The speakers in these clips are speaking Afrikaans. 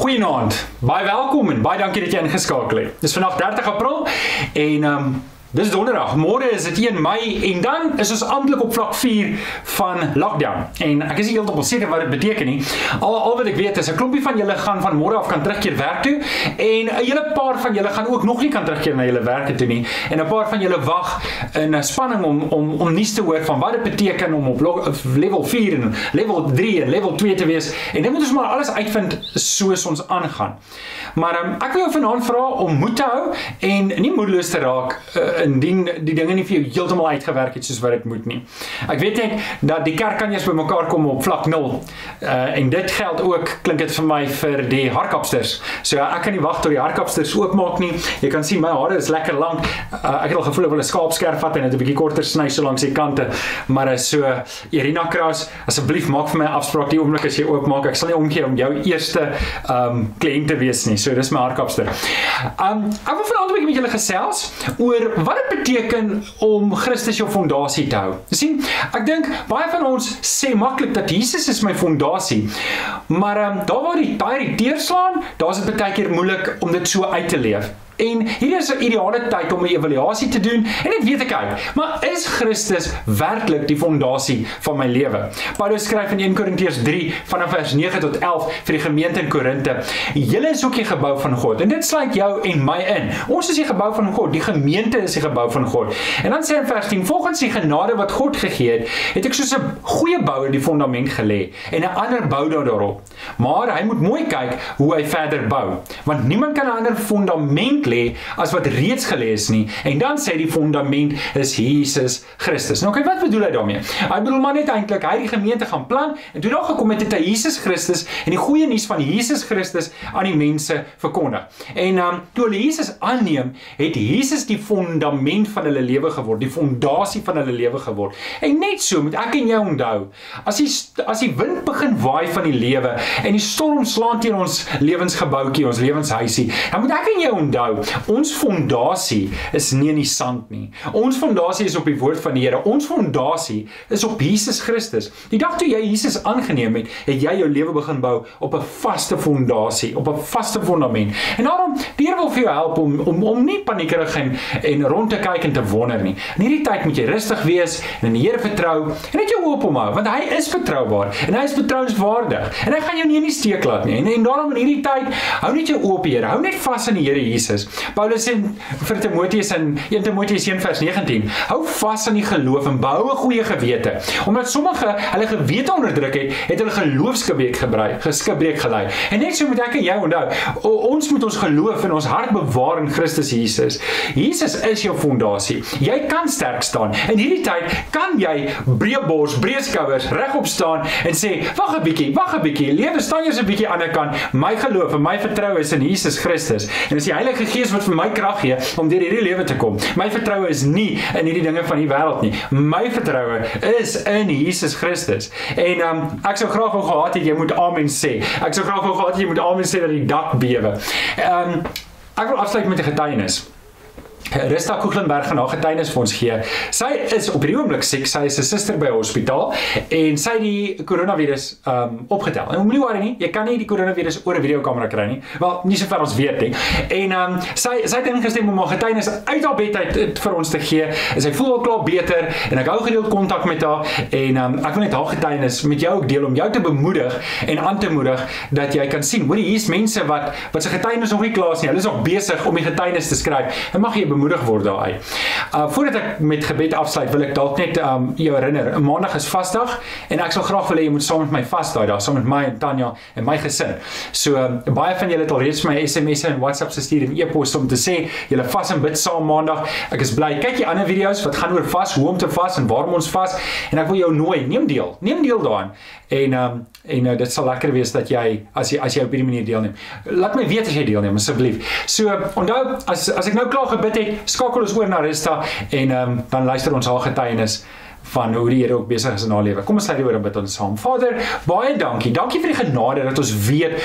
Goeienaand. Baie welkom en baie dankie dat jy ingeskakel het. Dis vandag 30 April en ehm um, Dis donderdag. Môre is dit 1 Mei en dan is ons amptelik op vlak 4 van lockdown. En ek is nie heeltemal seker wat dit beteken nie. Al al wat ek weet is 'n klompie van julle gaan van môre af kan terugkeer werk toe en 'n hele paar van julle gaan ook nog nie kan terugkeer na julle werke toe nie. En 'n paar van julle wag in 'n spanning om om om nuus te hoor van wat dit beteken om op level 4 en level 3 en level 2 te wees. En dit moet ons maar alles uitvind soos ons aangaan. Maar um, ek wil jou vanaand vra om moed te hou en nie moedeloos te raak uh, indien die dinge nie vir jou heeltemal uitgewerk het soos wat dit moet nie. Ek weet net dat die kerk kan eers bymekaar kom op vlak 0. Uh en dit geld ook klink dit vir my vir die hartkapsters. So ek kan nie wag tot die hartkapsters oopmaak nie. Jy kan sien my hare is lekker lank. Uh, ek het al gevoel ek wil 'n skaapskerf vat en dit 'n bietjie korter sny so langs die kante. Maar is so Irina Kraus, asseblief maak vir my 'n afspraak die oomblik as jy oopmaak. Ek sal nie omgee om jou eerste um kliënt te wees nie. So dis my hartkapster. Um ek wil vanaand 'n bietjie met julle gesels oor wat dit beteken om Christus jou fondasie te hou? Jy sien, ek dink baie van ons sê maklik dat Jesus is my fondasie. Maar ehm um, daar waar die baie teerslaan, daar's dit baie keer moeilik om dit so uit te leef. En hier is 'n ideale tyd om 'n evaluasie te doen en net weet ek hy, maar is Christus werklik die fondasie van my lewe? Paulus skryf in 1 Korintiërs 3 vanaf vers 9 tot 11 vir die gemeente in Korinte. Julle is ook die gebou van God en dit sluit jou en my in. Ons is die gebou van God, die gemeente is die gebou van God. En dan sê in vers 10: Volgens die genade wat God gegee het, het ek soos 'n goeie bouer die fondament gelê en 'n ander bou daarop. Maar hy moet mooi kyk hoe hy verder bou, want niemand kan 'n ander fondament lê as wat reeds gelê is nie. En dan sê die fondament is Jesus Christus. Nou kyk wat bedoel hy daarmee? Hy bedoel maar net eintlik hy die gemeente gaan plan en toe daar gekom het het hy Jesus Christus en die goeie nuus van Jesus Christus aan die mense verkondig. En um toe hulle Jesus aanneem, het Jesus die fondament van hulle lewe geword, die fondasie van hulle lewe geword. En net so moet ek en jy onthou, as die as die wind begin waai van die lewe en die storm slaan teen ons lewensgebouetjie, ons lewenshuisie, dan moet ek en jy onthou Ons fondasie is nie in die sand nie. Ons fondasie is op die woord van die Here. Ons fondasie is op Jesus Christus. Die dag toe jy Jesus aangeneem het, het jy jou lewe begin bou op 'n vaste fondasie, op 'n vaste fondament. En daarom, die Here wil vir jou help om om om nie paniekerig en en rond te kyk en te wonder nie. In hierdie tyd moet jy rustig wees en in die Here vertrou en net jou hoop op hom, want hy is betroubaar en hy is betrouenswaardig en hy gaan jou nie in die steek laat nie. En, en daarom in hierdie tyd, hou net jou oop, Here. Hou net vas aan die Here Jesus. Paulus sê vir Timoteus in 1 Timoteus 1:19, hou vas aan die geloof en bou 'n goeie gewete. Omdat sommige hulle gewete onderdruk het, het hulle geloofsgebreek gebruik, geskibreek gelei. En net so moet ek en jy onthou, ons moet ons geloof in ons hart bewaar in Christus Jesus. Jesus is jou fondasie. Jy kan sterk staan. In hierdie tyd kan jy breë bors, breë skouers regop staan en sê, "Wag 'n bietjie, wag 'n bietjie. Lewe staan jy 'n bietjie aan die ander kant. My geloof en my vertroue is in Jesus Christus." En as die Heilige Gees wat vir my krag gee om deur hierdie lewe te kom. My vertroue is nie in hierdie dinge van die wêreld nie. My vertroue is in Jesus Christus. En um, ek sou graag wou gehad het jy moet amen sê. Ek sou graag wou gehad het jy moet amen sê dat die dak bewe. Ehm um, ek wil afsluit met 'n getuienis. Resta Kuglenberg gaan haar getuienis vir ons gee. Sy is op hierdie oomblik siek. Sy is 'n suster by 'n hospitaal en sy het die koronavirus um opgetel. En moenie worry nie, jy kan nie die koronavirus oor 'n videokamera kry nie. Wel, nie sover ons weet nie. En um sy sy het ingestem om haar getuienis uit haar bed uit vir ons te gee. En sy voel al klaar beter en ek hou gereeld kontak met haar en um ek wil net haar getuienis met jou ook deel om jou te bemoedig en aan te moedig dat jy kan sien, hoorie, hier's mense wat wat se getuienis nog nie klaar is nie. Hulle is nog besig om die getuienis te skryf. En mag jy bemoedig word daai. Uh voordat ek met gebed afsluit, wil ek dalk net um jou herinner. Maandag is Vasdag en ek sal graag wil hê jy moet saam met my vas daai dag, saam met my en Tanya en my gesin. So um, baie van julle het al reeds my SMS'e en WhatsApp gestuur en e-posse om te sê julle vas en bid saam Maandag. Ek is bly. Kyk die ander video's wat gaan oor vas, hoe om te vas en waarom ons vas en ek wil jou nooi, neem deel. Neem deel daaraan. En um en uh, dit sal lekker wees dat jy as jy as jy op hierdie manier deelneem. Laat my weet as jy deelneem asseblief. So onthou as as ek nou klaar gebid het, skakel ons oor na Rista en um, dan luister ons haar getuienis van hoe die Here ook besig is in haar lewe. Kom ons sluit die oor en bid ons saam. Vader, baie dankie. Dankie vir die genade dat ons weet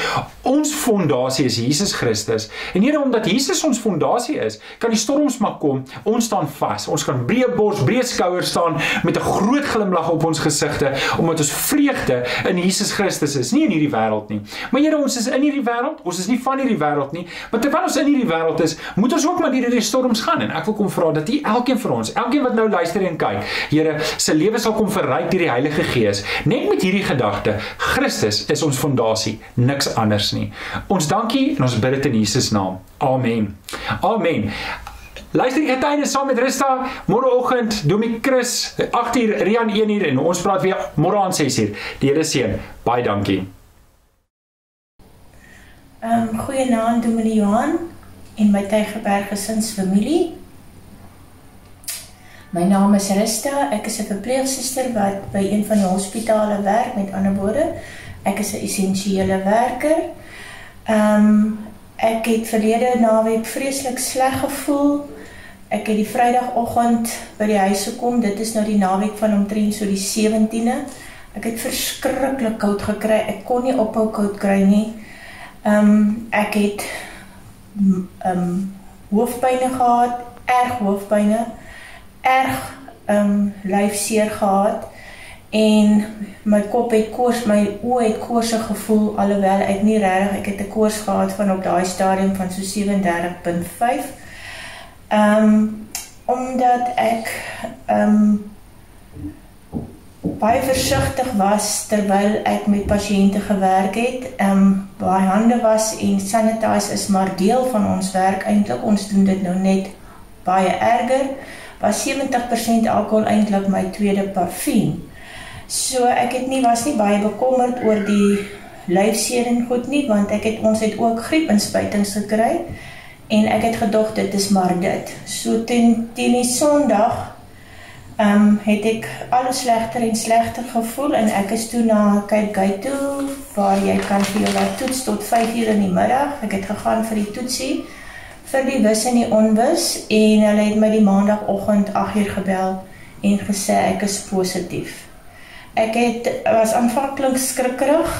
ons fondasie is Jesus Christus. En Here, omdat Jesus ons fondasie is, kan die storms maar kom, ons staan vas. Ons kan breë bors, breë skouers staan met 'n groot glimlag op ons gesigte omdat ons vreugde in Jesus Christus is, nie in hierdie wêreld nie. Maar Here, ons is in hierdie wêreld. Ons is nie van hierdie wêreld nie, maar terwyl ons in hierdie wêreld is, moet ons ook maar deur hierdie storms gaan en ek wil kom vra dat U elkeen vir ons, elkeen wat nou luister en kyk, Here, se lewe sal kom verryk deur die Heilige Gees. Net met hierdie gedagte, Christus is ons fondasie, niks anders nie. Ons dankie en ons bid dit in Jesus naam. Amen. Amen. Luister die getuienis saam met Rista môreoggend Domie Chris 8uur Rian 1uur en ons praat weer môre aan 6uur. Die Here seën. Baie dankie. Ehm um, goeienaand Dominee Johan en my Tygerberg gesinsfamilie. My naam is Rista. Ek is 'n verpleegsuster wat by een van die hospitale werk. Met ander woorde, ek is 'n essensiële werker. Ehm um, ek het verlede naweek vreeslik sleg gevoel. Ek het die Vrydagoggend by die huis gekom. Dit is nou die naweek van omtrent so die 17de. Ek het verskriklik koud gekry. Ek kon nie ophou koud kry nie. Ehm um, ek het ehm um, hoofpynne gehad, erg hoofpynne, erg ehm um, lyfseer gehad en my kop het koors, my oë het koorsig gevoel alhoewel ek nie regtig ek het 'n koors gehad van op daai stadium van so 37.5. Ehm um, omdat ek ehm um, baie versigtig was terwyl ek met pasiënte gewerk het. Ehm um, baie hande was en sanitize is maar deel van ons werk eintlik. Ons doen dit nou net baie erger. Was 70% alkohol eintlik my tweede parfuum. So ek het nie was nie baie bekommerd oor die lyfseer en goed nie want ek het ons het ook griepinspuitings gekry en ek het gedog dit is maar dit. So teen teen die Sondag ehm um, het ek al slegter en slegter gevoel en ek is toe na Cape Gate toe waar jy kan vir jou laat toets tot 5:00 in die middag. Ek het gegaan vir die toetsie vir die wis en die onwis en hulle het my die maandagooggend 8:00 gebel en gesê ek is positief. Ek het was aanvanklik skrikkerig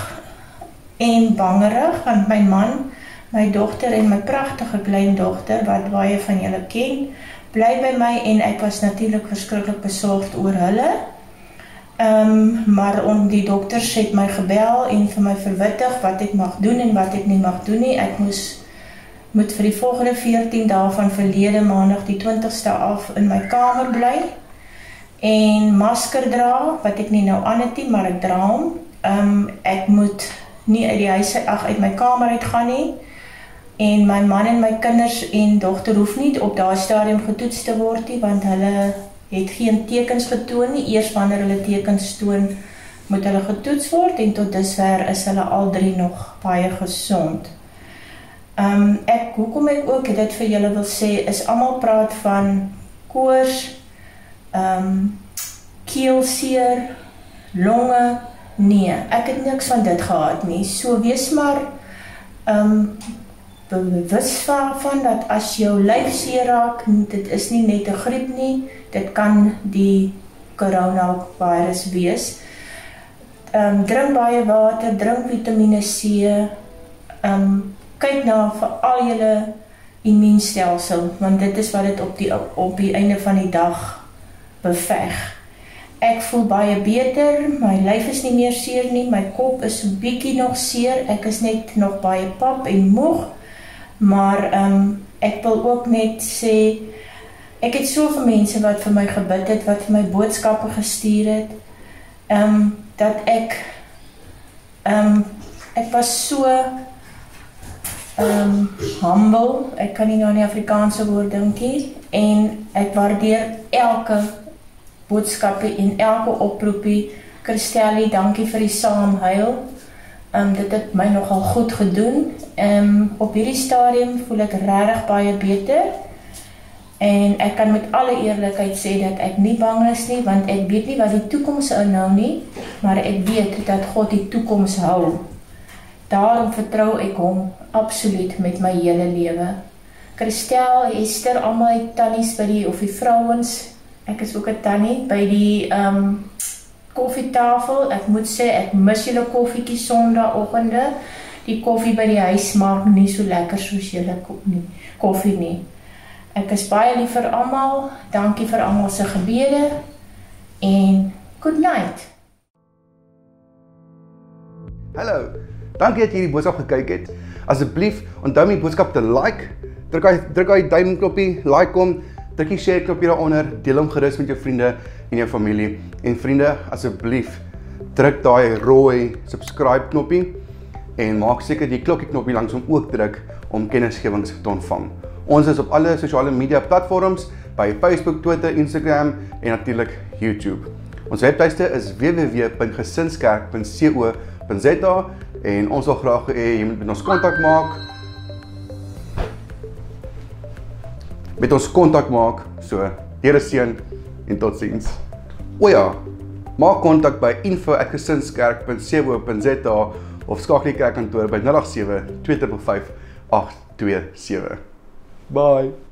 en bangerig want my man, my dogter en my pragtige kleindogter wat baie van julle ken, bly by my en ek was natuurlik verskriklik besorgd oor hulle. Ehm um, maar om die dokters het my gebel en vir my verwittig wat ek mag doen en wat ek nie mag doen nie. Ek moes moet vir die volgende 14 dae van verlede maandag die 20ste af in my kamer bly en masker dra wat ek nie nou aan het nie, maar ek dra hom. Ehm um, ek moet nie uit die huis uit ag uit my kamer uit gaan nie en my man en my kinders en dogter hoef nie op daardie stadium getoets te word nie want hulle het geen tekens getoon nie eers wanneer hulle tekens toon moet hulle getoets word en tot dusver is hulle al drie nog baie gesond. Ehm um, ek hoekom ek ook dit vir julle wil sê is almal praat van koors ehm um, keelseer longe nee ek het niks van dit gehad nie so wees maar ehm um, bewus van dat as jou lyf seer raak, dit is nie net 'n griep nie, dit kan die coronavirus wees. Ehm um, drink baie water, drink Vitamiene C. Ehm um, kyk na vir al julle immuunstelsel want dit is wat dit op die op die einde van die dag beveg. Ek voel baie beter, my lyf is nie meer seer nie, my kop is so bietjie nog seer, ek is net nog baie pap en moeg. Maar ehm um, ek wil ook net sê ek het soveel mense wat vir my gebid het, wat vir my boodskappe gestuur het. Ehm um, dat ek ehm um, ek was so um, humble. Ek kan nie nou in Afrikaanse woord dink nie en ek waardeer elke boodskapie en elke oproepie. Christelie, dankie vir die saamhuil. Um, dit het my nogal goed gedoen. Um, op hierdie stadium voel ek regtig baie beter. En ek kan met alle eerlikheid sê dat ek nie bang is nie want ek weet nie wat die toekoms inhou nie, maar ek weet dat God die toekoms hou. Daarom vertrou ek hom absoluut met my hele lewe. Christel, Esther, almal het tannies by die of die vrouens Ek is ook 'n tannie by die ehm um, koffietafel. Ek moet sê ek mis julle koffietjie Sondagoggende. Die koffie by die huis smaak nie so lekker soos julle nie. Koffie nie. Ek is baie lief vir almal. Dankie vir almal se gebede en good night. Hallo. Dankie dat jy hierdie boodskap gekyk het. Asseblief onthou om die boodskap te like. Druk hy druk hy duimknoppie, like hom, druk die share knoppie daaronder, deel hom gerus met jou vriende en jou familie. En vriende, asseblief druk daai rooi subscribe knoppie en maak seker die klokkie knoppie langs hom ook druk om kennisgewings te ontvang. Ons is op alle sosiale media platforms by Facebook, Twitter, Instagram en natuurlik YouTube. Ons webtuiste is www.gesinskerk.co.za en ons wil graag hê jy moet met ons kontak maak. Met ons kontak maak. So, Here seën en totsiens. O ja, maak kontak by info@gesinskerk.co.za of skakel die kerkkantoor by 087 255 827. Bye.